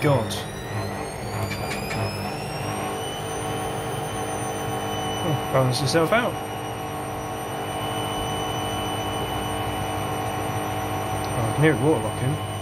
god. Oh, balance yourself out. Oh, I can hear it waterlocking.